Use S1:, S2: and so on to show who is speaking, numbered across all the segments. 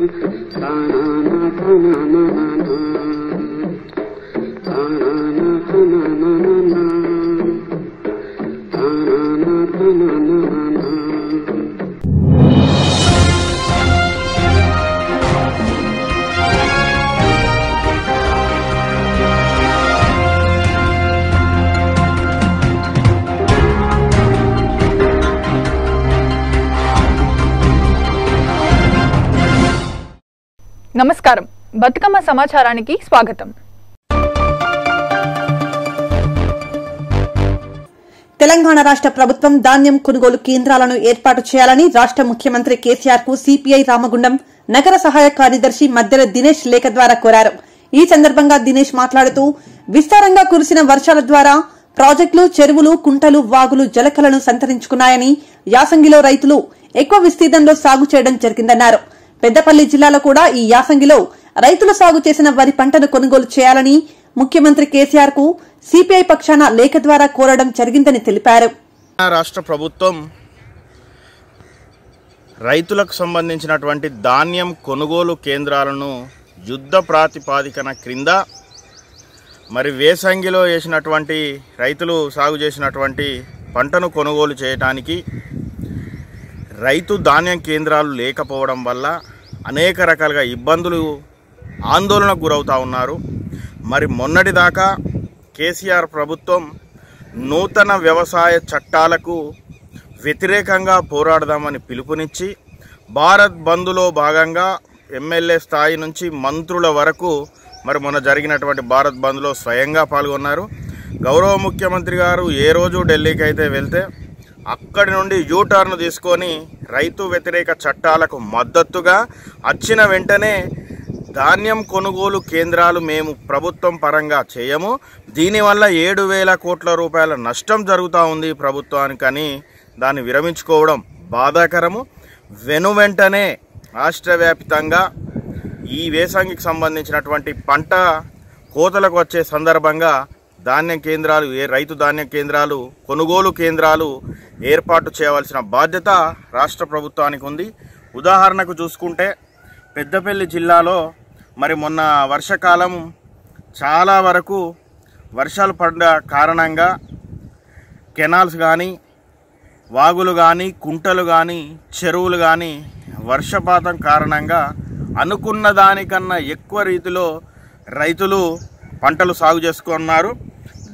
S1: na na na na na na
S2: నమస్కారం బతుకమ్మ సమాచారానికి స్వాగతం తెలంగాణ రాష్ట్ర ప్రభుత్వం ధాన్యం కొనుగోలు కేంద్రాలను ఏర్పాటు చేయాలని రాష్ట్ర ముఖ్యమంత్రి కేసీఆర్ కు సిపిఐ రామగుండం నగర సహాయ కార్యదర్శి మధ్యల దినేష్ లేఖ ద్వారా కోరారు ఈ సందర్భంగా దినేష్ మాట్లాడుతూ విస్తారంగా కురిసిన వర్షాల ద్వారా ప్రాజెక్టులు చెరువులు కుంటలు వాగులు జలకలను సంతరించుకున్నాయని యాసంగిలో రైతులు ఎక్కువ విస్తీర్ణంలో సాగు చేయడం జరిగిందన్నారు పెద్దపల్లి జిల్లాలో కూడా ఈ యాసంగిలో రైతులు సాగు చేసిన వరి పంటను కొనుగోలు చేయాలని ముఖ్యమంత్రి కేసీఆర్ కు సిపిఐ పక్షాన లేఖ ద్వారా కోరడం జరిగిందని తెలిపారు
S3: రాష్ట్ర ప్రభుత్వం రైతులకు సంబంధించినటువంటి ధాన్యం కొనుగోలు కేంద్రాలను యుద్ధ ప్రాతిపాదికన క్రింద మరి వేసంగిలో వేసినటువంటి రైతులు సాగు చేసినటువంటి పంటను కొనుగోలు చేయడానికి రైతు ధాన్యం కేంద్రాలు లేకపోవడం వల్ల అనేక రకాలుగా ఇబ్బందులు ఆందోళనకు గురవుతూ ఉన్నారు మరి మొన్నటిదాకా కేసీఆర్ ప్రభుత్వం నూతన వ్యవసాయ చట్టాలకు వ్యతిరేకంగా పోరాడదామని పిలుపునిచ్చి భారత్ బంద్లో భాగంగా ఎమ్మెల్యే స్థాయి నుంచి మంత్రుల వరకు మరి మొన్న జరిగినటువంటి భారత్ బంద్లో స్వయంగా పాల్గొన్నారు గౌరవ ముఖ్యమంత్రి గారు ఏ రోజు ఢిల్లీకి అయితే వెళ్తే అక్కడి నుండి యూటర్న్ తీసుకొని రైతు వ్యతిరేక చట్టాలకు మద్దతుగా వచ్చిన వెంటనే ధాన్యం కొనుగోలు కేంద్రాలు మేము ప్రభుత్వం పరంగా చేయము దీనివల్ల ఏడు వేల కోట్ల రూపాయల నష్టం జరుగుతూ ఉంది ప్రభుత్వానికని దాన్ని విరమించుకోవడం బాధాకరము వెను వెంటనే రాష్ట్రవ్యాప్తంగా ఈ వేసంగికి సంబంధించినటువంటి పంట కోతలకు వచ్చే సందర్భంగా ధాన్యం కేంద్రాలు ఏ రైతు ధాన్యం కేంద్రాలు కొనుగోలు కేంద్రాలు ఏర్పాటు చేయవలసిన బాధ్యత రాష్ట్ర ప్రభుత్వానికి ఉంది ఉదాహరణకు చూసుకుంటే పెద్దపల్లి జిల్లాలో మరి మొన్న వర్షకాలం చాలా వరకు వర్షాలు పడ్డ కారణంగా కెనాల్స్ కానీ వాగులు కానీ కుంటలు కానీ చెరువులు కానీ వర్షపాతం కారణంగా అనుకున్న దానికన్నా ఎక్కువ రీతిలో రైతులు పంటలు సాగు చేసుకున్నారు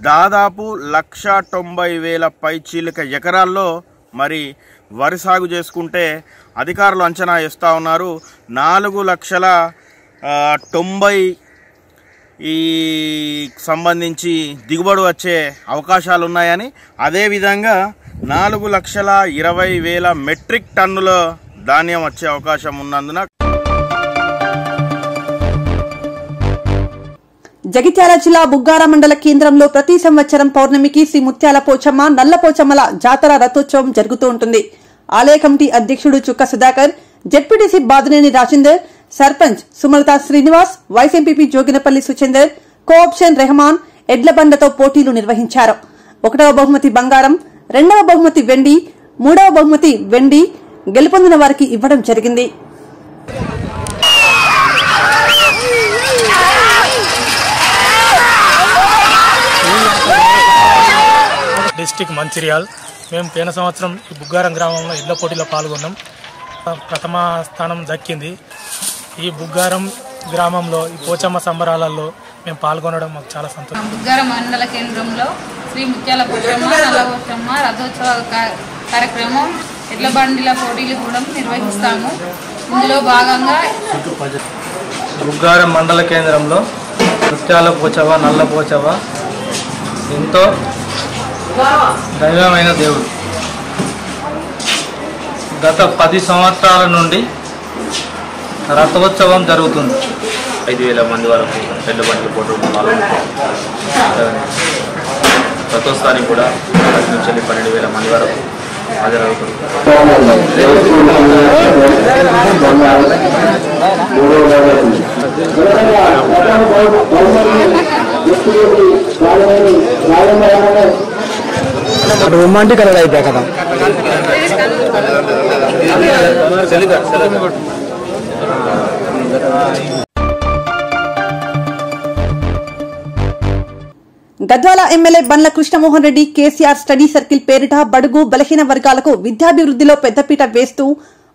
S3: దాదాపు లక్ష తొంభై వేల పైచీలిక ఎకరాల్లో మరి వరి సాగు చేసుకుంటే అధికారులు అంచనా ఇస్తూ ఉన్నారు నాలుగు లక్షల తొంభై ఈ సంబంధించి దిగుబడి వచ్చే అవకాశాలు ఉన్నాయని అదేవిధంగా నాలుగు లక్షల ఇరవై వేల మెట్రిక్ టన్నుల ధాన్యం వచ్చే అవకాశం ఉన్నందున
S2: జగిత్యాల జిల్లా బుగ్గార మండల కేంద్రంలో ప్రతి సంవత్సరం పౌర్ణమికి శ్రీ ముత్యాల పోచమ్మ నల్ల పోచమ్మల జాతర రథోత్సవం జరుగుతూ ఉంటుంది ఆలయ కమిటీ అధ్యక్షుడు Chukka Sudhakar ZPTC Badineni Rajender sarpanch Sumalatha Srinivas YCP Joginapalli Suchender co-option Rehman ఎడ్లబండతో పోటీలు నిర్వహించారు ఒకటవ బహుమతి బంగారం రెండవ బహుమతి వెండి మూడవ బహుమతి వెండి గెలుపొందిన వారికి ఇవ్వడం జరిగింది
S4: డిస్టిక్ మంచిర్యాల్ మేము పోయిన సంవత్సరం ఈ బుగ్గారం గ్రామంలో ఇళ్ల పోటీలో పాల్గొన్నాం ప్రథమ స్థానం దక్కింది ఈ బుగ్గారం గ్రామంలో ఈ పోచమ్మ సంబరాలలో మేము పాల్గొనడం మాకు చాలా సంతోషం
S5: బుగ్గారం మండల కేంద్రంలో శ్రీ ముత్యాల పోచమ్మ నల్లపోచమ్మ రథోత్సవ కార్యక్రమం ఎడ్ల బండిల పోటీలు కూడా నిర్వహిస్తాము ఇందులో భాగంగా
S6: బుగ్గారం మండల కేంద్రంలో ముత్యాల పోచవ నల్ల పోచవ ఎంతో దైవమైన దేవుడు
S4: గత పది సంవత్సరాల నుండి రథోత్సవం జరుగుతుంది ఐదు వేల మంది వరకు రెండు మంది పోటీ రథోత్సవానికి కూడా పది నుంచి పన్నెండు వేల మంది వరకు హాజరవుతుంది
S2: అక్కడ ఉమ్మంటే కలర్ అయిపోయా కదా Gadwal MLA Bandla Krishnamohan Reddy KCR study circle పేరిట బడుగు బలహీన వర్గాలకు విద్యాభివృద్ధిలో పెద్దపీట వేస్తూ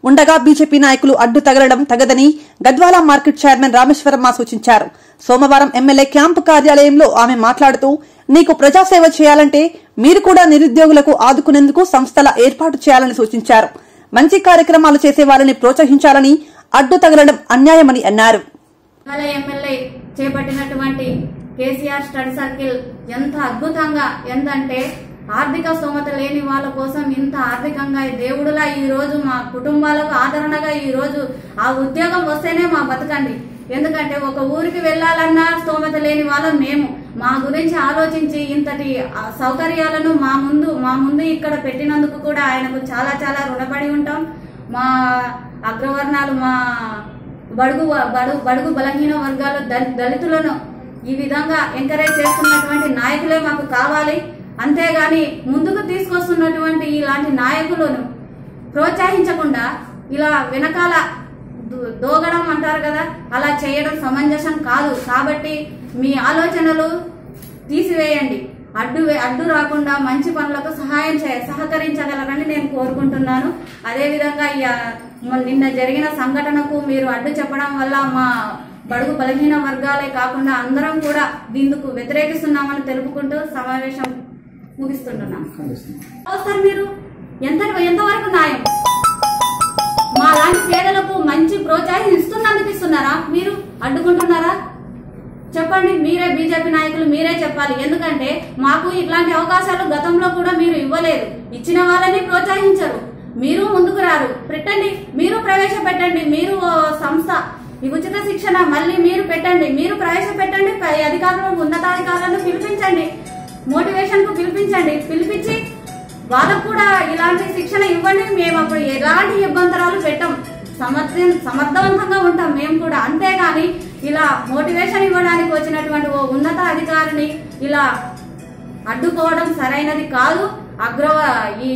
S2: ఉండగా బీజేపీ నాయకులు అడ్డు తగలడం తగదని గద్వాల మార్కెట్ చైర్మన్ రామేశ్వరమ్మ సూచించారు సోమవారం ఎమ్మెల్యే క్యాంపు కార్యాలయంలో ఆమె మాట్లాడుతూ నీకు ప్రజాసేవ చేయాలంటే మీరు కూడా నిరుద్యోగులకు ఆదుకునేందుకు సంస్థల ఏర్పాటు చేయాలని సూచించారు మంచి కార్యక్రమాలు చేసే వారిని ప్రోత్సహించాలని అడ్డు తగలడం అన్యాయమని అన్నారు
S5: ఎమ్మెల్యే చేపట్టినటువంటి కేసీఆర్ స్టడీ సర్కిల్ ఎంత అద్భుతంగా ఎంతంటే ఆర్థిక స్తోమత లేని వాళ్ళ కోసం ఇంత ఆర్థికంగా దేవుడులా ఈ రోజు మా కుటుంబాలకు ఆదరణగా ఈ రోజు ఆ ఉద్యోగం వస్తేనే మా బతకండి ఎందుకంటే ఒక ఊరికి వెళ్ళాలన్నా స్తోమత లేని వాళ్ళం మేము మా గురించి ఆలోచించి ఇంతటి సౌకర్యాలను మా ముందు మా ముందు ఇక్కడ పెట్టినందుకు కూడా ఆయనకు చాలా చాలా రుణపడి ఉంటాం మా అగ్రవర్ణాలు మా బడుగు బడుగు బడుగు బలహీన వర్గాలు దళితులను ఈ విధంగా ఎంకరేజ్ చేస్తున్నటువంటి నాయకులే మాకు కావాలి అంతేగాని ముందుకు తీసుకొస్తున్నటువంటి ఇలాంటి నాయకులను ప్రోత్సహించకుండా ఇలా వెనకాల దోగడం అంటారు కదా అలా చేయడం సమంజసం కాదు కాబట్టి మీ ఆలోచనలు తీసివేయండి అడ్డు అడ్డు రాకుండా మంచి పనులకు సహాయం చే సహకరించగలరని నేను కోరుకుంటున్నాను అదేవిధంగా నిన్న జరిగిన సంఘటనకు మీరు అడ్డు చెప్పడం వల్ల మా బడుగు బలహీన వర్గాలే కాకుండా అందరం కూడా దీందుకు వ్యతిరేకిస్తున్నామని తెలుపుకుంటూ సమావేశం ముగిస్తుంటున్నాను మీరు ఎంత అడ్డుకుంటున్నారా చెప్పండి మీరే బీజేపీ నాయకులు మీరే చెప్పాలి ఎందుకంటే మాకు ఇట్లాంటి అవకాశాలు గతంలో కూడా మీరు ఇవ్వలేదు ఇచ్చిన వాళ్ళని ప్రోత్సహించరు మీరు ముందుకు రారు పెట్టండి మీరు ప్రవేశపెట్టండి మీరు సంస్థ ఈ ఉచిత శిక్షణ మళ్ళీ మీరు పెట్టండి మీరు ప్రవేశపెట్టండి అధికారులు ఉన్నతాధికారులను పిలిపించండి మోటివేషన్ కు పిలిపించండి పిలిపించి వాళ్ళకు కూడా ఇలాంటి శిక్షణ ఇవ్వండి మేము అప్పుడు ఎలాంటి ఇబ్బందరాలు పెట్టాం సమర్థ సమర్థవంతంగా ఉంటాం మేము కూడా అంతేగాని ఇలా మోటివేషన్ ఇవ్వడానికి వచ్చినటువంటి ఓ ఉన్నత అధికారిని ఇలా అడ్డుకోవడం సరైనది కాదు అగ్రవ ఈ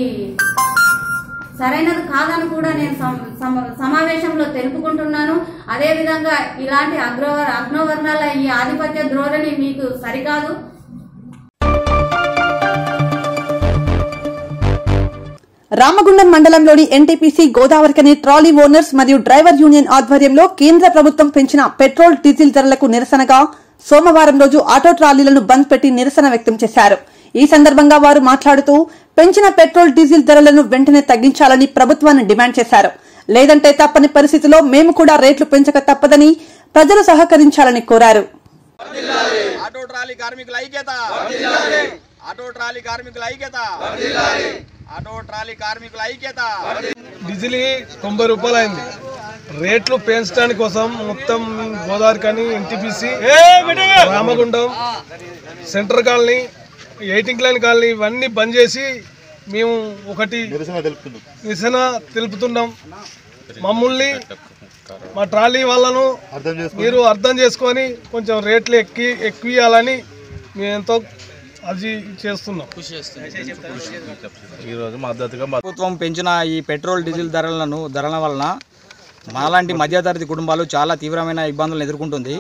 S5: సరైనది కాదని కూడా నేను సమావేశంలో తెలుపుకుంటున్నాను అదేవిధంగా ఇలాంటి అగ్రవర్ అగ్నవర్ణాల ఈ ఆధిపత్య ధోరణి మీకు సరికాదు
S2: రామగుండం మండలంలోని ఎన్టీపీసీ గోదావరికని ట్రాలీ ఓనర్స్ మరియు డ్రైవర్ యూనియన్ ఆధ్వర్యంలో కేంద్ర ప్రభుత్వం పెంచిన పెట్రోల్ డీజిల్ ధరలకు నిరసనగా సోమవారం రోజు ఆటో ట్రాలీలను బంద్ పెట్టి నిరసన వ్యక్తం చేశారు ఈ సందర్భంగా వారు మాట్లాడుతూ పెంచిన పెట్రోల్ డీజిల్ ధరలను వెంటనే తగ్గించాలని ప్రభుత్వాన్ని డిమాండ్ చేశారు లేదంటే తప్పని పరిస్థితిలో మేము కూడా రేట్లు పెంచక తప్పదని ప్రజలు సహకరించాలని కోరారు ఆటో
S3: ట్రాలీ కార్మికుల ఐక్యత ఆటో ట్రాలీ కార్మికుల ఐక్యత ఆటో ట్రాలీ కార్మికుల ఐక్యత డీజిల్ తొంభై రూపాయలు అయింది రేట్లు పెంచడానికి కోసం మొత్తం గోదావరి కానీ ఎన్టీపీసీ రామగుండం సెంటర్ కాలనీ ఎయిటింగ్ లైన్ కాలనీ ఇవన్నీ బంద్ చేసి మేము ఒకటి నిరసన తెలుపుతున్నాం మమ్మల్ని మా ట్రాలీ వాళ్ళను మీరు అర్థం చేసుకొని కొంచెం రేట్లు ఎక్కి ఎక్కువ ఇవ్వాలని మేము ఎంతో అది చేస్తున్నాం ఈరోజు మద్దతుగా ప్రభుత్వం పెంచిన ఈ పెట్రోల్ డీజిల్ ధరలను ధరల వలన మాలాంటి మధ్యతరగతి కుటుంబాలు చాలా తీవ్రమైన ఇబ్బందులను ఎదుర్కొంటుంది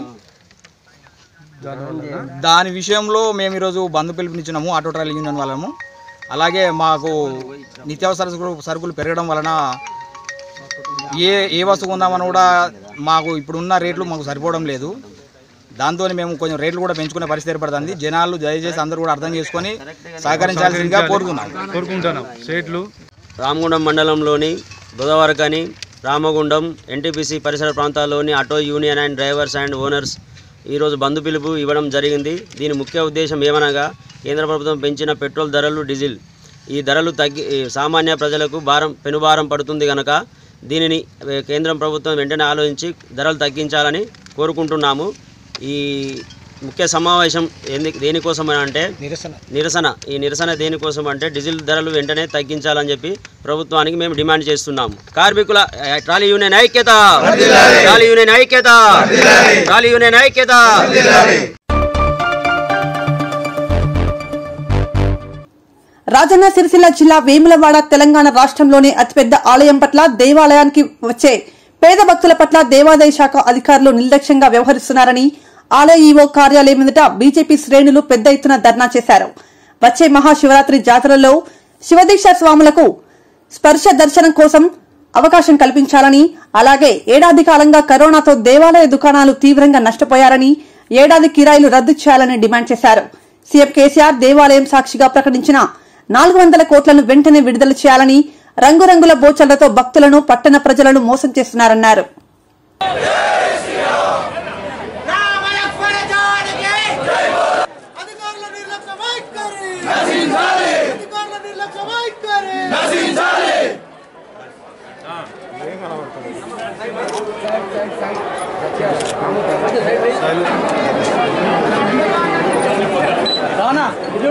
S3: దాని విషయంలో మేము ఈరోజు బంద్ పిలుపునిచ్చినాము ఆటో ట్రావెల్ యూనియన్ వాళ్ళము అలాగే మాకు నిత్యావసర సరుకులు పెరగడం వలన ఏ ఏ వస్తువు కూడా మాకు ఇప్పుడున్న రేట్లు మాకు సరిపోవడం లేదు దాంతో మేము కొంచెం రేట్లు కూడా పెంచుకునే పరిస్థితి ఏర్పడుతుంది జనాలు దయచేసి అందరూ కూడా అర్థం చేసుకొని సహకరించాల్సిందిగా కోరుకుంటున్నాం
S5: స్టేట్లు
S1: రామగుండం మండలంలోని బుధవారకని రామగుండం ఎన్టీపీసీ పరిసర ప్రాంతాల్లోని auto union and drivers and owners ఈరోజు బంధు పిలుపు ఇవ్వడం జరిగింది దీని ముఖ్య ఉద్దేశం ఏమనగా కేంద్ర ప్రభుత్వం పెంచిన పెట్రోల్ ధరలు డీజిల్ ఈ ధరలు తగ్గి సామాన్య ప్రజలకు భారం పెనుభారం పడుతుంది కనుక దీనిని కేంద్ర ప్రభుత్వం వెంటనే ఆలోచించి ధరలు తగ్గించాలని కోరుకుంటున్నాము ఈ ముఖ్య సమావేశం ఎందు దేనికోసం అంటే నిరసన నిరసన ఈ నిరసన దేనికోసం అంటే డీజిల్ ధరలు వెంటనే తగ్గించాలని చెప్పి ప్రభుత్వానికి మేము డిమాండ్ చేస్తున్నాము కార్మికుల ట్రాలీ యూనియన్ ఐక్యత ట్రాలీ యూనియన్ ఐక్యత ట్రాలీ యూనియన్ ఐక్యత
S2: రాజన్న సిరిసిల్ల జిల్లా వేములవాడ తెలంగాణ రాష్ట్రంలోని అతిపెద్ద ఆలయం పట్ల దేవాలయానికి వచ్చే పేద భక్తుల పట్ల దేవాదాయ శాఖ అధికారులు నిర్లక్ష్యంగా వ్యవహరిస్తున్నారని ఆలయ ఈవో కార్యాలయం ఎదుట బీజేపీ శ్రేణులు పెద్ద ఎత్తున ధర్నా చేశారు వచ్చే మహాశివరాత్రి జాతరలో శివదీక్ష స్వాములకు స్పర్శ దర్శనం కోసం అవకాశం కల్పించాలని అలాగే ఏడాది కాలంగా కరోనాతో దేవాలయ దుకాణాలు తీవ్రంగా నష్టపోయారని ఏడాది కిరాయిలు రద్దు చేయాలని డిమాండ్ చేశారు సీఎం కేసీఆర్ దేవాలయం సాక్షిగా ప్రకటించిన నాలుగు వందల కోట్లను వెంటనే విడుదల చేయాలని రంగురంగుల బోచర్లతో భక్తులను పట్టణ ప్రజలను మోసం చేస్తున్నారన్నారు
S5: రానా చూడు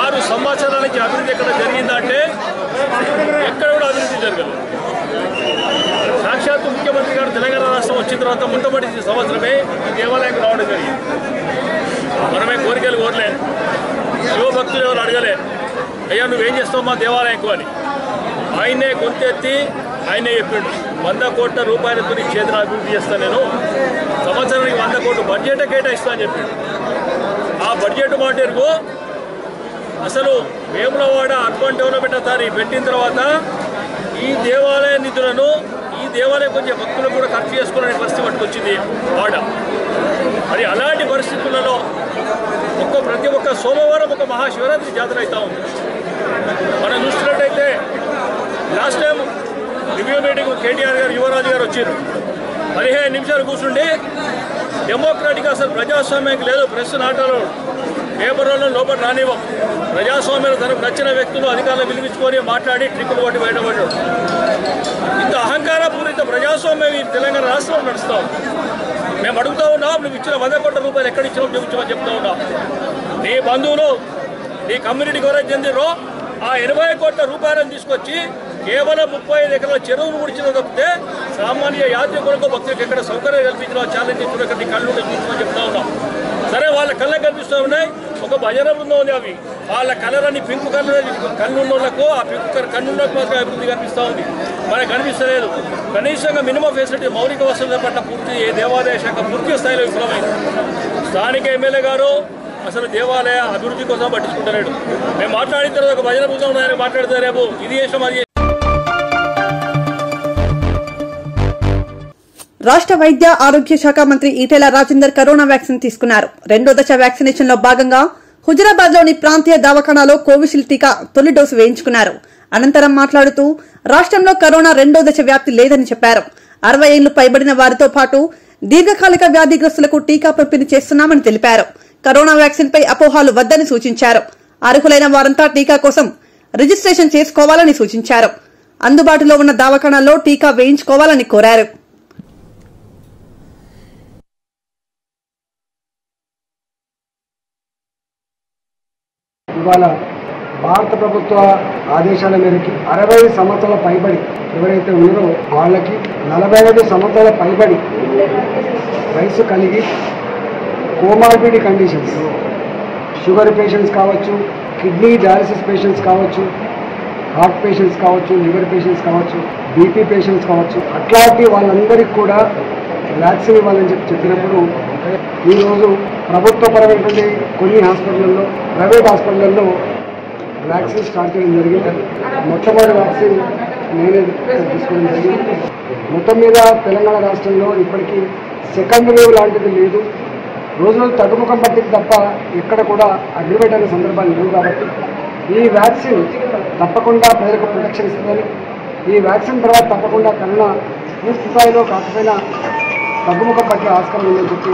S4: ఆరు సంవత్సరాలకి అభివృద్ధి ఎక్కడ జరిగిందంటే ఎక్కడ కూడా అభివృద్ధి జరగదు సాక్షాత్ ముఖ్యమంత్రి గారు తెలంగాణ రాష్ట్రం వచ్చిన తర్వాత మొట్టమొదటి సంవత్సరమే ఈ దేవాలయం రావడం జరిగింది మనమే కోరికలు కోరలేదు శివభక్తులు ఎవరు అడగలే అయ్యా నువ్వేం చేస్తావు మా దేవాలయంకు అని ఆయనే గుంతెత్తి ఆయనే చెప్పాడు వంద కోట్ల రూపాయలతో ఈ క్షేత్రం అభివృద్ధి చేస్తాను నేను సంవత్సరానికి వంద కోట్లు బడ్జెట్ కేటాయిస్తా అని ఆ బడ్జెట్ మాటేరుకు అసలు వేములవాడ అర్బన్ డెవలప్మెంట్ అథారిటీ పెట్టిన తర్వాత ఈ దేవాలయ నిధులను ఈ దేవాలయం కొంచెం భక్తులు కూడా ఖర్చు చేసుకునే పరిస్థితి పట్టుకొచ్చింది వాడ మరి అలాంటి పరిస్థితులలో ఒక్క ప్రతి ఒక్క సోమవారం ఒక మహాశివరాత్రి జాతర అవుతా ఉంది మనం చూస్తున్నట్టయితే last time review meeting KTR గారు యువరాజు గారు వచ్చారు పదిహేను నిమిషాలు కూర్చుండి డెమోక్రాటిక్ అసలు ప్రజాస్వామ్యం లేదు ప్రెస్ నాటలో పేపర్లను లోపల రానివ్వం ప్రజాస్వామ్యం తనకు నచ్చిన వ్యక్తులు అధికారులు పిలిపించుకొని మాట్లాడి ట్రిక్కులు కొట్టి బయటపడ్డాడు ఇంత అహంకారపూరిత ప్రజాస్వామ్యం ఈ తెలంగాణ రాష్ట్రంలో నడుస్తాం మేము అడుగుతూ ఉన్నాం నువ్వు ఇచ్చిన వంద కోట్ల రూపాయలు ఎక్కడ ఇచ్చినావు చూపించమని చెప్తా ఉన్నాం నీ బంధువులు నీ కమ్యూనిటీకి ఎవరైతే చెందిరో ఆ ఇరవై కోట్ల రూపాయలను తీసుకొచ్చి కేవలం ముప్పై ఐదు ఎకరాల చెరువును ముడిచిన తప్పితే సామాన్య యాత్రికులకు భక్తులకు ఎక్కడ సౌకర్యం కల్పించిన ఛాలెంజ్ చూడకండి కళ్ళు చూసుకొని చెప్తా ఉన్నాం సరే వాళ్ళ కళ్ళకు కనిపిస్తూ ఉన్నాయి ఒక భజన బృందం ఉంది అవి వాళ్ళ కలర్ అని పింక్ కళ్ళు కళ్ళున్నోళ్లకు ఆ పింకు కన్నున్నకు మాత్రమే అభివృద్ధి కనిపిస్తూ ఉంది మనకు కనిపిస్తలేదు కనీసంగా మినిమం ఫెసిలిటీ మౌలిక వసతుల పట్ల పూర్తి ఏ దేవాలయ శాఖ పూర్తి స్థాయిలో విఫలమైంది స్థానిక ఎమ్మెల్యే గారు అసలు దేవాలయ అభివృద్ధి కోసం పట్టించుకుంటలేడు మేము మాట్లాడిన తర్వాత ఒక భజన బృందం ఆయన మాట్లాడితే రేపు ఇది చేసాం అది
S2: రాష్ట్ర వైద్య ఆరోగ్య శాఖ మంత్రి ఈటెల రాజేందర్ కరోనా వ్యాక్సిన్ తీసుకున్నారు రెండో దశ వ్యాక్సినేషన్ లో భాగంగా హుజరాబాద్లోని ప్రాంతీయ దవాఖానాలో కోవిషీల్డ్ టీకా తొలి డోసు వేయించుకున్నారు అనంతరం మాట్లాడుతూ రాష్ట్రంలో కరోనా రెండో దశ వ్యాప్తి లేదని చెప్పారు అరవై ఏళ్లు పైబడిన వారితో పాటు దీర్ఘకాలిక వ్యాధిగ్రస్తులకు టీకా పంపిణీ చేస్తున్నామని తెలిపారు కరోనా వ్యాక్సిన్పై అపోహాలు వద్దని సూచించారు అర్హులైన వారంతా టీకా కోసం రిజిస్ట్రేషన్ చేసుకోవాలని సూచించారు అందుబాటులో ఉన్న దవాఖానాల్లో టీకా వేయించుకోవాలని కోరారు
S6: ఇవాళ భారత ప్రభుత్వ ఆదేశాల మేరకు అరవై సంవత్సరాల పైబడి ఎవరైతే ఉన్నారో వాళ్ళకి నలభై ఐదు సంవత్సరాల పైబడి వయసు కలిగి కోమార్బిడి కండిషన్స్ షుగర్ పేషెంట్స్ కావచ్చు కిడ్నీ డయాలసిస్ పేషెంట్స్ కావచ్చు హార్ట్ పేషెంట్స్ కావచ్చు లివర్ పేషెంట్స్ కావచ్చు బీపీ పేషెంట్స్ కావచ్చు అట్లాంటి వాళ్ళందరికీ కూడా వ్యాక్సిన్ ఇవ్వాలని చెప్పి చెప్పినప్పుడు ఈరోజు పరమైనటువంటి కొన్ని హాస్పిటల్లో ప్రైవేట్ హాస్పిటల్లో వ్యాక్సిన్ స్టార్ట్ చేయడం జరిగింది మొట్టమొదటి వ్యాక్సిన్ నేనే తీసుకోవడం జరిగింది మొత్తం మీద తెలంగాణ రాష్ట్రంలో ఇప్పటికీ సెకండ్ వేవ్ లాంటిది లేదు రోజు రోజు తగ్గుముఖం పట్టింది తప్ప ఎక్కడ కూడా అగ్రిమెంట్ అనే సందర్భాలు లేవు కాబట్టి ఈ వ్యాక్సిన్ తప్పకుండా ప్రజలకు ప్రొటెక్షన్ ఇస్తుందని ఈ వ్యాక్సిన్ తర్వాత తప్పకుండా కన్నా పూర్తి స్థాయిలో కాకపోయినా తగ్గుముఖం పట్ల ఆస్కారం
S2: ఉందని చెప్పి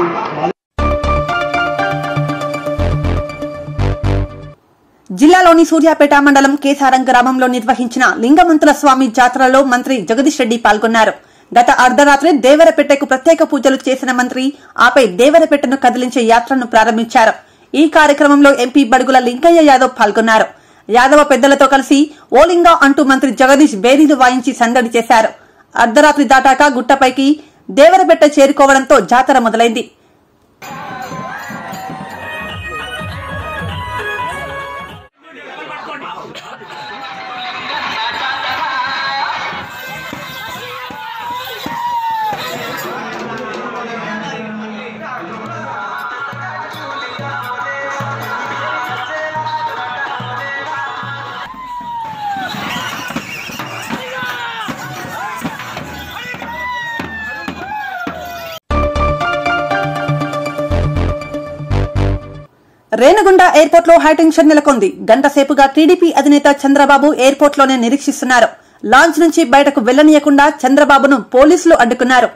S2: జిల్లాలోని సూర్యాపేట మండలం కేసారం గ్రామంలో నిర్వహించిన లింగమంతుల స్వామి జాతరలో మంత్రి జగదీష్ రెడ్డి పాల్గొన్నారు గత అర్ధరాత్రి దేవరపేటకు ప్రత్యేక పూజలు చేసిన మంత్రి ఆపై దేవరపేటను కదిలించే యాత్రను ప్రారంభించారు ఈ కార్యక్రమంలో ఎంపీ బడుగుల లింకయ్య యాదవ్ పాల్గొన్నారు యాదవ పెద్దలతో కలిసి ఓలింగా అంటూ మంత్రి జగదీష్ బేరీలు వాయించి సందడి చేశారు అర్ధరాత్రి దాటాక గుట్టపైకి దేవరబెట్ట చేరుకోవడంతో జాతర మొదలైంది రేణగుండ ఎయిర్పోర్ట్ లో హైటెన్షన్ నెలకొంది గంట సేపుగా టీడీపీ అధినేత చంద్రబాబు ఎయిర్పోర్ట్ లోనే నిరీక్షిస్తున్నారు లాంచ్ నుంచి బయటకు వెళ్లనీయకుండా చంద్రబాబును పోలీసులు అడ్డుకున్నారు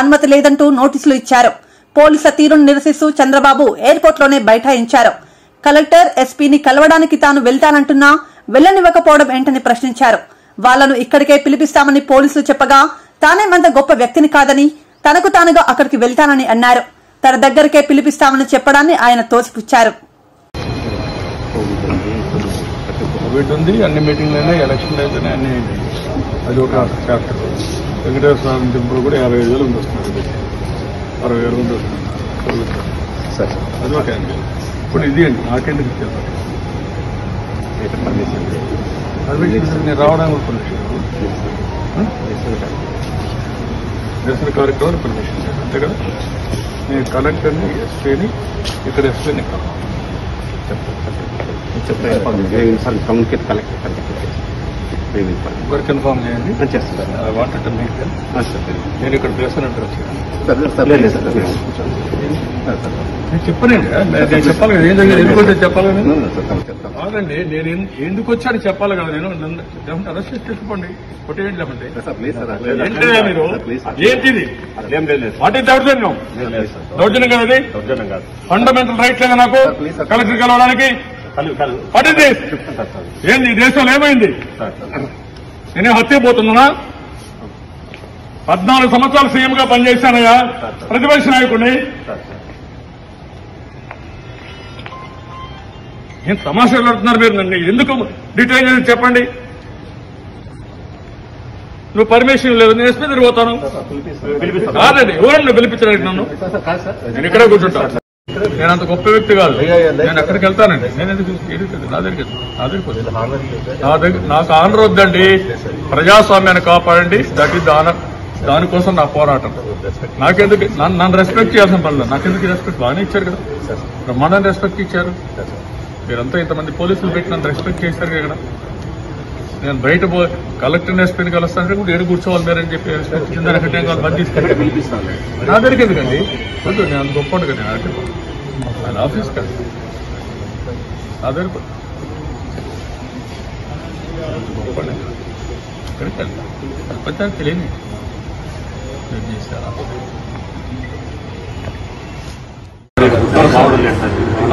S2: అనుమతి లేదంటూ నోటీసులు ఇచ్చారు పోలీసుల తీరును నిరసిస్తూ చంద్రబాబు ఎయిర్పోర్ట్ లోనే బైఠాయించారు కలెక్టర్ ఎస్పీని కలవడానికి తాను వెళ్తానంటున్నా వెళ్లనివ్వకపోవడం ఏంటని ప్రశ్నించారు వాళ్లను ఇక్కడికే పిలిపిస్తామని పోలీసులు చెప్పగా తానే మంత గొప్ప వ్యక్తిని కాదని తనకు తానుగా అక్కడికి వెళ్తానని అన్నారు తన దగ్గరకే పిలిపిస్తామని చెప్పడాన్ని ఆయన తోసిపుచ్చారు
S4: వెయిట్ ఉంది అన్ని మీటింగ్లైనా ఎలక్షన్లు అయితేనే అన్ని అది ఒక ఫ్యాక్టర్ వెంకటేశ్వర స్వామి టెంపుల్ కూడా యాభై ఐదు వేలు ఉండొస్తున్నారు అరవై వేలు
S1: ఉండొస్తున్నారు సరే అది ఒక యాంగిల్ ఇప్పుడు ఇది అండి నాకెందుకు ఇచ్చారు నేను రావడానికి పర్మిషన్
S4: నిరసన కార్యక్రమాలు పర్మిషన్ అంతే కదా నేను కలెక్టర్ని ఎస్పీని ఇక్కడ ఎస్పీని కావాలి చెప్పండి కన్ఫామ్ చేయండి నేను ఇక్కడ చేస్తున్నట్టు
S1: చెప్పనండి నేను చెప్పాలి కదా ఏం ఎందుకు చెప్పాలి కాదండి నేను ఎందుకు వచ్చాను చెప్పాలి కదా నేను నన్ను అరెస్ట్ చేసి తెచ్చుకోండి కొట్టేయండి లేమంటే మీరు ఏంటిది వాట్ ఈస్ దౌర్జన్యం దౌర్జన్యం కదా ఫండమెంటల్ రైట్ లేదా నాకు కలెక్టర్ కలవడానికి వాట్ ఏంది దేశంలో ఏమైంది నేనే హత్యపోతున్నానా పద్నాలుగు సంవత్సరాలు గా పనిచేశానయ్యా ప్రతిపక్ష నాయకుడిని ఏం తమాషాలు పెడుతున్నారు మీరు నన్ను ఎందుకు డీటెయిల్ చెప్పండి
S4: నువ్వు పర్మిషన్ లేదు నేను ఎస్పీ తిరిగిపోతాను కాదండి ఎవరన్నా పిలిపించడానికి నన్ను నేను ఇక్కడే కూర్చుంటాను నేను అంత గొప్ప వ్యక్తి కాదు నేను ఎక్కడికి వెళ్తానండి నేను ఎందుకు నా దగ్గరికి నా దగ్గరికి నా దగ్గర నాకు ఆనర్ వద్దండి ప్రజాస్వామ్యాన్ని కాపాడండి దట్ ఈస్ ఆనర్ దానికోసం నా పోరాటం నాకెందుకు నన్ను రెస్పెక్ట్ చేయాల్సిన పనులు నాకెందుకు రెస్పెక్ట్ బాగానే ఇచ్చారు కదా బ్రహ్మాండాన్ని రెస్పెక్ట్ ఇచ్చారు మీరంతా ఇంతమంది పోలీసులు పెట్టినంత రెస్పెక్ట్ చేశారు కదా నేను బ్రేట్ కలెక్టివ్నెస్ పిల్ గలస్తారంటే కూడా ఏడు గుర్చాలి మేరని చెప్పాలి చంద్రకట్యం వా బందిస్తా కడి పిల్పిస్తారండి ఆ దర్కె ఎందుకండి అంటే నేను దుప్పడకనే ఆఫీస్ కదా ఆ దర్కె అన్న నేను పోపడనక ఇక్కడ తెలుత కపతాల తెలియనిది ఇది సారా పో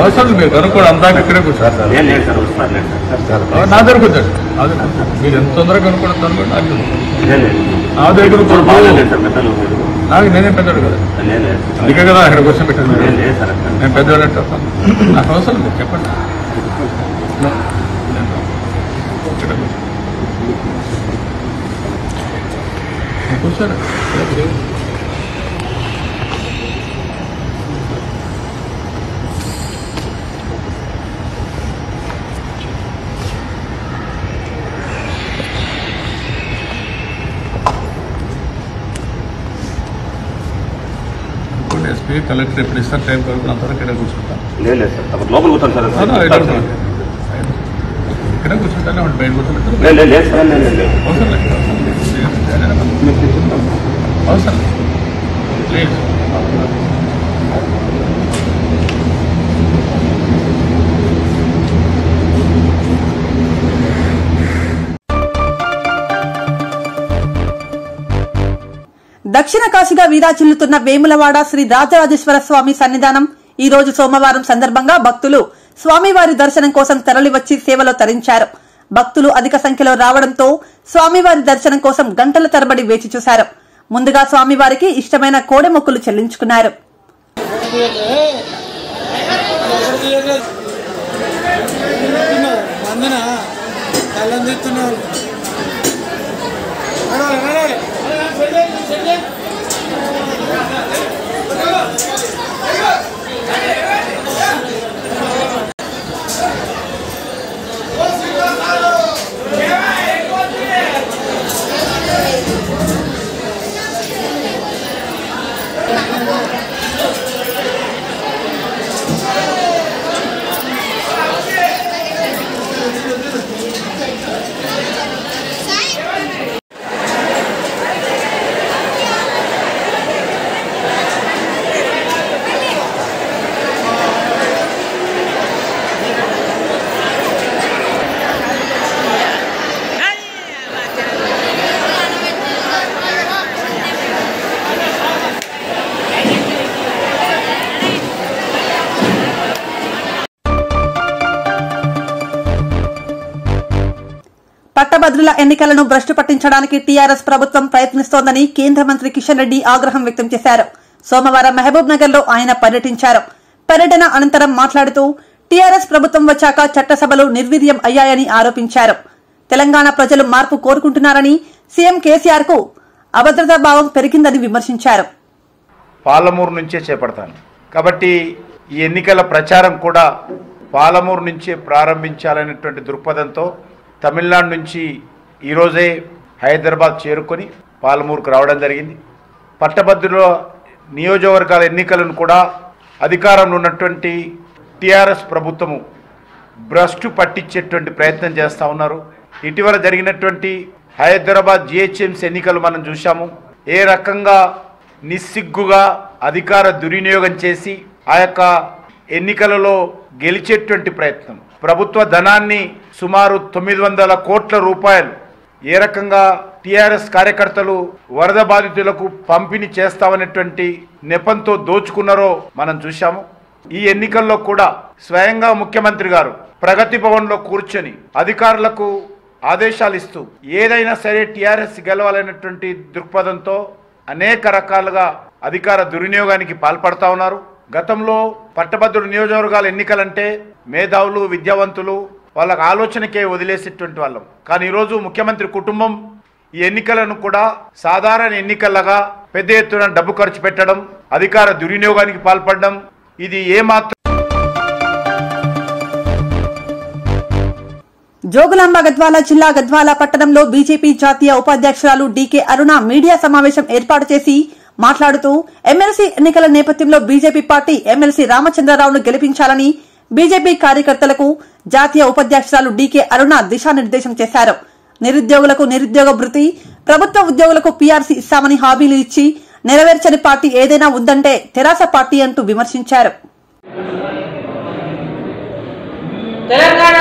S4: అవసరం మీరు కనుక్కోండి అంతా ఇక్కడే కూర్చోండి నా దగ్గర కూర్చోండి మీరు ఎంత తొందరగా కనుక్కోండి తొందరగా నాకు
S1: నా దగ్గర
S4: నాకు నేనే పెద్దోడు కదా అందుకే కదా అక్కడ క్వశ్చన్ పెట్టాను నేను పెద్దోడు
S2: అంటే నాకు అవసరం లేదు చెప్పండి
S4: కూర్చోండి చెప్పి కలెక్టర్ ఎప్పుడు ఇస్తారు టైం వరకు అందరూ ఇక్కడ కూర్చుంటాం ఇక్కడ కూర్చుంటానే ఉంటాను బయట కూర్చుంటాను
S1: అవసరం లేదు అవసరం లేదు లేదు
S2: దక్షిణ కాశీగా వీరాచిల్లుతున్న వేములవాడ శ్రీ రాజరాజేశ్వర స్వామి సన్నిధానం ఈ రోజు సోమవారం సందర్భంగా భక్తులు స్వామివారి దర్శనం కోసం తరలివచ్చి సేవలో తరించారు భక్తులు అధిక సంఖ్యలో రావడంతో స్వామివారి దర్శనం కోసం గంటల తరబడి వేచి చూశారు ముందుగా స్వామివారికి ఇష్టమైన కోడె మొక్కులు చెల్లించుకున్నారు
S7: వందన
S5: Hadi,
S8: hadi.
S2: మంత్రుల ఎన్నికలను భ్రష్ పట్టించడానికి టీఆర్ఎస్ ప్రభుత్వం ప్రయత్నిస్తోందని కేంద్ర మంత్రి కిషన్ రెడ్డి ఆగ్రహం వ్యక్తం చేశారు సోమవారం మహబూబ్ నగర్ లో ఆయన పర్యటించారు పర్యటన అనంతరం మాట్లాడుతూ టీఆర్ఎస్ ప్రభుత్వం వచ్చాక చట్టసభలు నిర్వీర్యం అయ్యాయని ఆరోపించారు తెలంగాణ ప్రజలు మార్పు కోరుకుంటున్నారని సీఎం కేసీఆర్ కు అభద్రతా భావం పెరిగిందని విమర్శించారు
S7: పాలమూరు నుంచే చేపడతాను కాబట్టి ఈ ఎన్నికల ప్రచారం కూడా పాలమూరు నుంచే ప్రారంభించాలనేటువంటి దృక్పథంతో తమిళనాడు నుంచి ఈరోజే హైదరాబాద్ చేరుకొని పాలమూరుకు రావడం జరిగింది పట్టభద్రులో నియోజకవర్గాల ఎన్నికలను కూడా అధికారంలో ఉన్నటువంటి టీఆర్ఎస్ ప్రభుత్వము భ్రష్టు పట్టించేటువంటి ప్రయత్నం చేస్తూ ఉన్నారు ఇటీవల జరిగినటువంటి హైదరాబాద్ జిహెచ్ఎంసీ ఎన్నికలు మనం చూశాము ఏ రకంగా నిస్సిగ్గుగా అధికార దుర్వినియోగం చేసి ఆ యొక్క ఎన్నికలలో గెలిచేటువంటి ప్రయత్నం ప్రభుత్వ ధనాన్ని సుమారు తొమ్మిది వందల కోట్ల రూపాయలు ఏ రకంగా టీఆర్ఎస్ కార్యకర్తలు వరద బాధితులకు పంపిణీ చేస్తామనేటువంటి నెపంతో దోచుకున్నారో మనం చూశాము ఈ ఎన్నికల్లో కూడా స్వయంగా ముఖ్యమంత్రి గారు ప్రగతి భవన్లో కూర్చొని అధికారులకు ఆదేశాలు ఇస్తూ ఏదైనా సరే టీఆర్ఎస్ గెలవాలనేటువంటి దృక్పథంతో అనేక రకాలుగా అధికార దుర్వినియోగానికి పాల్పడతా ఉన్నారు గతంలో పట్టభద్రుడు నియోజకవర్గాల ఎన్నికలంటే మేధావులు విద్యావంతులు వాళ్ళకి ఆలోచనకే వదిలేసేటువంటి వాళ్ళం కానీ ఈరోజు ముఖ్యమంత్రి కుటుంబం ఈ ఎన్నికలను కూడా సాధారణ ఎన్నికలగా పెద్ద ఎత్తున డబ్బు ఖర్చు పెట్టడం అధికార దుర్వినియోగానికి పాల్పడడం ఇది ఏమాత్రం
S2: జోగులాంబ గద్వాల జిల్లా గద్వాల పట్టణంలో బీజేపీ జాతీయ ఉపాధ్యక్షురాలు డీకే అరుణ మీడియా సమావేశం ఏర్పాటు చేసి మాట్లాడుతూ ఎమ్మెల్సీ ఎన్నికల నేపథ్యంలో బీజేపీ పార్టీ ఎమ్మెల్సీ రామచంద్రరావును గెలిపించాలని బీజేపీ కార్యకర్తలకు జాతీయ ఉపాధ్యక్షురాలు డీకే అరుణ దిశానిర్దేశం చేశారు నిరుద్యోగులకు నిరుద్యోగ భృతి ప్రభుత్వ ఉద్యోగులకు పీఆర్సీ ఇస్తామని హామీలు ఇచ్చి నెరవేర్చని పార్టీ ఏదైనా ఉందంటే తెరాస పార్టీ అంటూ విమర్శించారు తెలంగాణ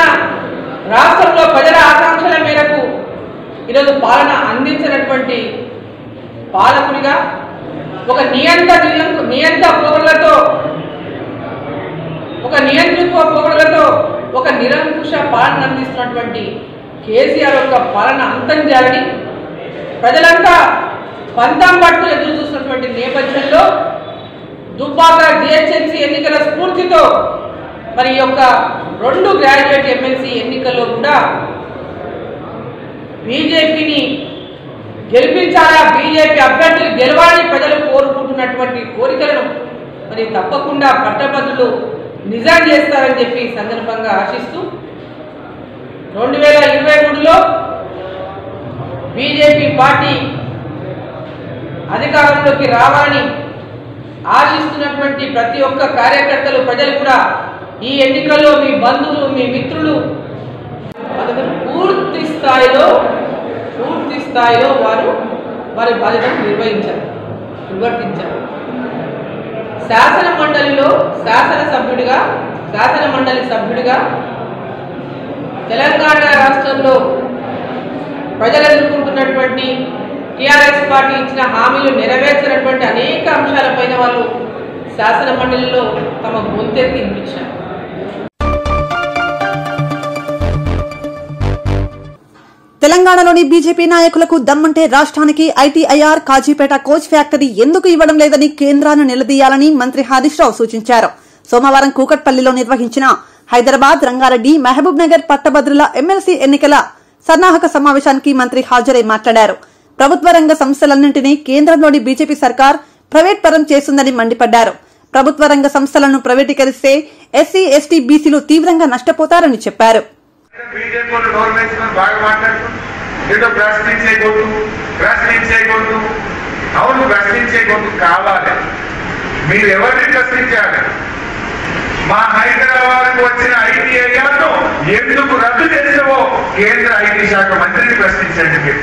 S2: రాష్ట్రంలో ప్రజల ఆకాంక్షల
S6: మేరకు ఈరోజు పాలన అందించినటువంటి పాలకుడిగా ఒక నియంత నియంత పొగలతో ఒక నియంతృత్వ పొగలతో ఒక నిరంకుశ పాలన అందిస్తున్నటువంటి కేసీఆర్ యొక్క పాలన అంతం జారని ప్రజలంతా పంతం పట్టు ఎదురు చూస్తున్నటువంటి నేపథ్యంలో దుబ్బాక జిహెచ్ఎంసీ ఎన్నికల స్ఫూర్తితో మరి యొక్క రెండు గ్రాడ్యుయేట్ ఎమ్మెల్సీ ఎన్నికల్లో కూడా బీజేపీని గెలిపించాలా బీజేపీ అభ్యర్థులు గెలవాలని ప్రజలు కోరుకుంటున్నటువంటి కోరికలను మరి తప్పకుండా పట్టభద్రులు నిజం చేస్తారని చెప్పి సందర్భంగా ఆశిస్తూ రెండు వేల ఇరవై మూడులో బీజేపీ పార్టీ అధికారంలోకి రావాలని ఆశిస్తున్నటువంటి ప్రతి ఒక్క కార్యకర్తలు ప్రజలు కూడా ఈ ఎన్నికల్లో మీ బంధువులు మీ మిత్రులు పూర్తి స్థాయిలో పూర్తి స్థాయిలో వారు వారి బాధ్యతను నిర్వహించారు నిర్వర్తించారు శాసన మండలిలో శాసన సభ్యుడిగా శాసన మండలి సభ్యుడిగా
S2: తెలంగాణ రాష్ట్రంలో
S6: ప్రజలు ఎదుర్కొంటున్నటువంటి టీఆర్ఎస్ పార్టీ ఇచ్చిన హామీలు నెరవేర్చినటువంటి అనేక అంశాలపైన వాళ్ళు శాసన మండలిలో తమ గొంతెత్తి ఇప్పించారు
S2: తెలంగాణలోని బీజేపీ నాయకులకు దమ్మంటే రాష్ట్రానికి ఐటీఐఆర్ కాజీపేట కోచ్ ఫ్యాక్టరీ ఎందుకు ఇవ్వడం లేదని కేంద్రాన్ని నిలదీయాలని మంత్రి హరీష్ రావు సూచించారు సోమవారం కూకట్పల్లిలో నిర్వహించిన హైదరాబాద్ రంగారెడ్డి మహబూబ్ నగర్ పట్టభద్రుల ఎమ్మెల్సీ ఎన్నికల సన్నాహక సమావేశానికి మంత్రి హాజరై మాట్లాడారు ప్రభుత్వ రంగ సంస్థలన్నింటినీ కేంద్రంలోని బీజేపీ సర్కార్ ప్రైవేట్ పరం చేస్తుందని మండిపడ్డారు ప్రభుత్వ రంగ సంస్థలను ప్రైవేటీకరిస్తే ఎస్సీ ఎస్టీ బీసీలు తీవ్రంగా నష్టపోతారని చెప్పారు
S8: అవును వాళ్ళు డోర్ బాగా అవును కావాలి మీరు ఎవరిని ప్రశ్నించాలి మా కు వచ్చిన ఐటీ ఏరియాను ఎందుకు రద్దు చేసావో కేంద్ర ఐటీ శాఖ మంత్రిని ప్రశ్నించండి మీరు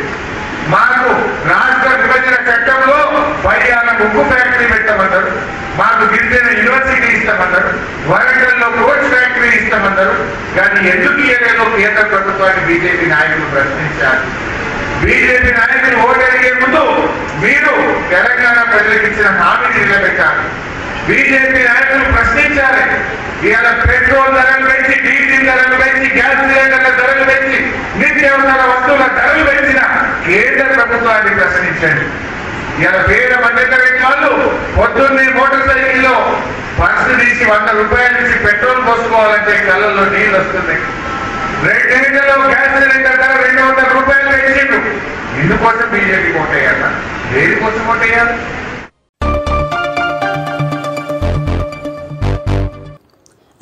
S8: మాకు రాష్ట్ర విభజన చట్టంలో వైద్యాల ఉక్కు ఫ్యాక్టరీ పెట్టమన్నారు మాకు గిరిజన యూనివర్సిటీ ఇస్తామన్నారు వరంగల్లో కోచ్ ఫ్యాక్టరీ ఇస్తామన్నారు కానీ ఎందుకు ఇవ్వలేదో కేంద్ర ప్రభుత్వాన్ని బీజేపీ నాయకులు ప్రశ్నించారు బీజేపీ నాయకులు ఓటడిగే ముందు మీరు తెలంగాణ ప్రజలకు ఇచ్చిన హామీని నిలబెట్టాలి బీజేపీ నాయకులు ప్రశ్నించాలి ఇవాళ పెట్రోల్ ధరలు పెంచి డీజిల్ ధరలు పెంచి గ్యాస్ సిలిండర్ల ధరలు పెంచి నిత్యావసర వస్తువుల ధరలు పెంచిన కేంద్ర ప్రభుత్వాన్ని ప్రశ్నించండి ఇలా పేద మధ్యత పొద్దున్నే మోటార్ తీసి వంద పెట్రోల్ పోసుకోవాలంటే కళ్ళల్లో నీళ్ళు వస్తున్నాయి రెండు గ్యాస్ సిలిండర్ ధర రెండు వందల రూపాయలు ఇందుకోసం బీజేపీ దేనికోసం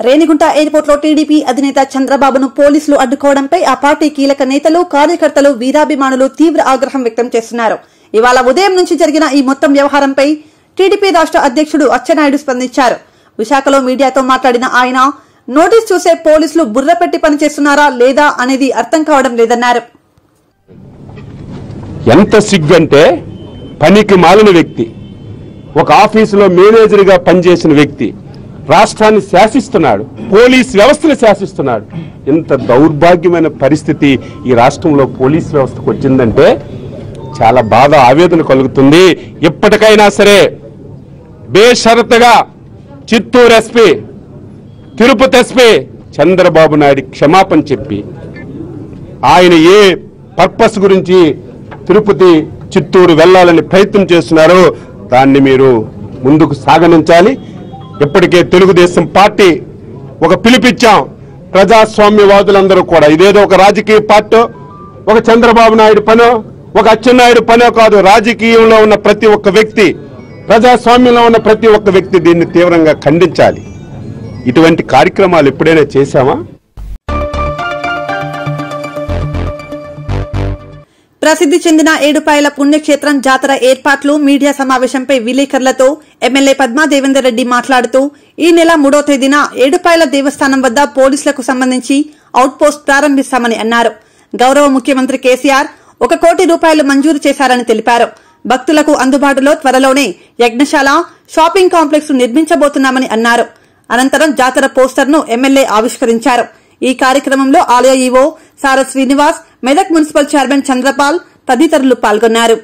S2: రేణిగుంట ఎయిర్పోర్ట్లో టీడీపీ అధినేత చంద్రబాబును పోలీసులు అడ్డుకోవడంపై ఆ పార్టీ కీలక నేతలు కార్యకర్తలు వీరాభిమానులు తీవ్ర ఆగ్రహం వ్యక్తం చేస్తున్నారు ఇవాళ ఉదయం నుంచి జరిగిన ఈ మొత్తం వ్యవహారంపై టీడీపీ రాష్ట్ర అధ్యక్షుడు అచ్చెన్నాయుడు స్పందించారు విశాఖలో మీడియాతో మాట్లాడిన ఆయన నోటీస్ చూసే పోలీసులు బుర్ర పెట్టి పనిచేస్తున్నారా లేదా అనేది అర్థం కావడం లేదన్నారు
S1: ఎంత సిగ్గంటే పనికి మాలిన వ్యక్తి ఒక ఆఫీసులో గా పనిచేసిన వ్యక్తి రాష్ట్రాన్ని శాసిస్తున్నాడు పోలీస్ వ్యవస్థను శాసిస్తున్నాడు ఇంత దౌర్భాగ్యమైన పరిస్థితి ఈ రాష్ట్రంలో పోలీస్ వ్యవస్థకు వచ్చిందంటే చాలా బాధ ఆవేదన కలుగుతుంది ఇప్పటికైనా సరే బేషరతుగా చిత్తూరు ఎస్పీ తిరుపతి ఎస్పీ చంద్రబాబు నాయుడు క్షమాపణ చెప్పి ఆయన ఏ పర్పస్ గురించి తిరుపతి చిత్తూరు వెళ్ళాలని ప్రయత్నం చేస్తున్నారో దాన్ని మీరు ముందుకు సాగనించాలి ఇప్పటికే తెలుగుదేశం పార్టీ ఒక పిలిపిచ్చాం ప్రజాస్వామ్యవాదులందరూ కూడా ఇదేదో ఒక రాజకీయ పార్టీ ఒక చంద్రబాబు నాయుడు పనో ఒక అచ్చెన్నాయుడు పనే కాదు రాజకీయంలో ఉన్న ప్రతి ఒక్క వ్యక్తి ప్రజాస్వామ్యంలో ఉన్న ప్రతి ఒక్క వ్యక్తి దీన్ని తీవ్రంగా ఖండించాలి ఇటువంటి కార్యక్రమాలు ఎప్పుడైనా చేశామా
S2: ప్రసిద్ది చెందిన ఏడుపాయల పుణ్యక్షేత్రం జాతర ఏర్పాట్లు మీడియా సమావేశంపై విలేకరులతో ఎమ్మెల్యే పద్మా దేవేందర్ రెడ్డి మాట్లాడుతూ ఈ నెల మూడో తేదీన ఏడుపాయల దేవస్థానం వద్ద పోలీసులకు సంబంధించి అవుట్పోస్ట్ ప్రారంభిస్తామని అన్నారు గౌరవ ముఖ్యమంత్రి కేసీఆర్ ఒక కోటి రూపాయలు మంజూరు చేశారని తెలిపారు భక్తులకు అందుబాటులో త్వరలోనే యజ్ఞశాల షాపింగ్ కాంప్లెక్స్ నిర్మించబోతున్నామని అన్నారు అనంతరం జాతర పోస్టర్ ను ఎమ్మెల్యే ఆవిష్కరించారు ఈ కార్యక్రమంలో ఆలయ EO Sara Srinivas Medak municipal chairman Chandrapal తదితరులు పాల్గొన్నారు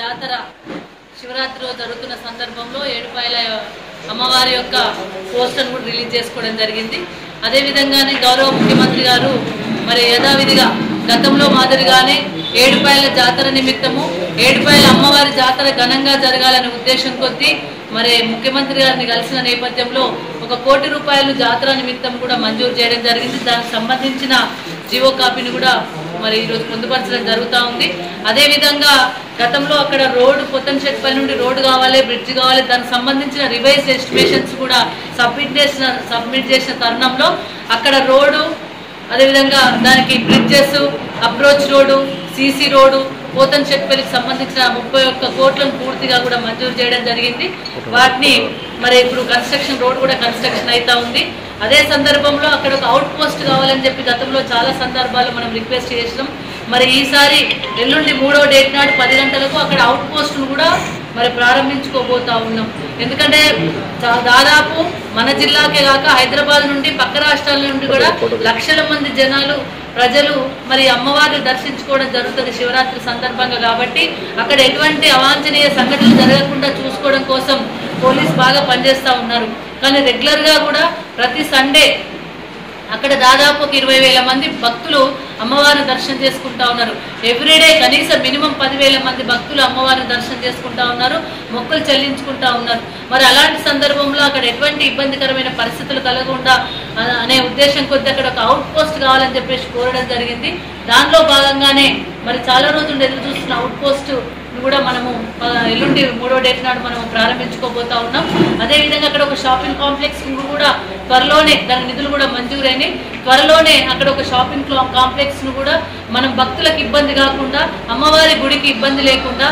S9: జాతర శివరాత్రి జరుగుతున్న సందర్భంలో ఏడుపాయల అమ్మవారి యొక్క పోస్టర్ రిలీజ్ చేసుకోవడం జరిగింది అదేవిధంగానే గౌరవ ముఖ్యమంత్రి గారు మరి యథావిధిగా గతంలో మాదిరిగానే ఏడుపాయల జాతర నిమిత్తము ఏడుపాయల అమ్మవారి జాతర ఘనంగా జరగాలనే ఉద్దేశం కొద్దీ మరి ముఖ్యమంత్రి గారిని కలిసిన నేపథ్యంలో ఒక కోటి రూపాయలు జాతర నిమిత్తం కూడా మంజూరు చేయడం జరిగింది దానికి సంబంధించిన జీవో కాపీని కూడా మరి ఈరోజు పొందుపరచడం జరుగుతూ ఉంది అదేవిధంగా గతంలో అక్కడ రోడ్డు పొత్తంశెట్పై నుండి రోడ్డు కావాలి బ్రిడ్జ్ కావాలి దానికి సంబంధించిన రివైజ్ ఎస్టిమేషన్స్ కూడా సబ్మిట్ చేసిన సబ్మిట్ చేసిన తరుణంలో అక్కడ రోడ్డు అదేవిధంగా దానికి bridges approach road CC road చెట్పల్లికి సంబంధించిన ముప్పై ఒక్క కోట్లను పూర్తిగా కూడా మంజూరు చేయడం జరిగింది వాటిని మరి ఇప్పుడు కన్స్ట్రక్షన్ రోడ్ కూడా కన్స్ట్రక్షన్ అవుతా ఉంది అదే సందర్భంలో అక్కడ ఒక అవుట్ పోస్ట్ కావాలని చెప్పి గతంలో చాలా సందర్భాలు మనం రిక్వెస్ట్ చేసినాం మరి ఈసారి ఎల్లుండి మూడో డేట్ నాడు పది గంటలకు అక్కడ అవుట్ పోస్ట్ను కూడా మరి ప్రారంభించుకోబోతా ఉన్నాం ఎందుకంటే దాదాపు మన జిల్లాకే కాక హైదరాబాద్ నుండి పక్క రాష్ట్రాల నుండి కూడా లక్షల మంది జనాలు ప్రజలు మరి అమ్మవారిని దర్శించుకోవడం జరుగుతుంది శివరాత్రి సందర్భంగా కాబట్టి అక్కడ ఎటువంటి అవాంఛనీయ సంఘటనలు జరగకుండా చూసుకోవడం కోసం పోలీస్ బాగా పనిచేస్తూ ఉన్నారు కానీ రెగ్యులర్గా కూడా ప్రతి సండే అక్కడ దాదాపు ఒక ఇరవై వేల మంది భక్తులు అమ్మవారిని దర్శనం చేసుకుంటా ఉన్నారు ఎవ్రీడే కనీసం మినిమం పదివేల మంది భక్తులు అమ్మవారిని దర్శనం చేసుకుంటా ఉన్నారు మొక్కలు చెల్లించుకుంటా ఉన్నారు మరి అలాంటి సందర్భంలో అక్కడ ఎటువంటి ఇబ్బందికరమైన పరిస్థితులు కలగకుండా అనే ఉద్దేశం కొద్ది అక్కడ ఒక అవుట్ పోస్ట్ కావాలని చెప్పేసి కోరడం జరిగింది దానిలో భాగంగానే మరి చాలా రోజులు ఎదురు చూస్తున్న అవుట్ పోస్ట్ కూడా మనము ఎల్లుండి మూడో డేట్ నాడు మనం ప్రారంభించుకోబోతా ఉన్నాం అదేవిధంగా అక్కడ ఒక షాపింగ్ కాంప్లెక్స్ కూడా త్వరలోనే దాని నిధులు కూడా మంజూరైనాయి త్వరలోనే అక్కడ ఒక షాపింగ్ కాంప్లెక్స్ ను కూడా మనం భక్తులకు ఇబ్బంది కాకుండా అమ్మవారి గుడికి ఇబ్బంది లేకుండా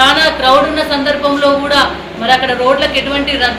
S9: చాలా క్రౌడ్ ఉన్న సందర్భంలో కూడా మరి అక్కడ రోడ్లకు ఎటువంటి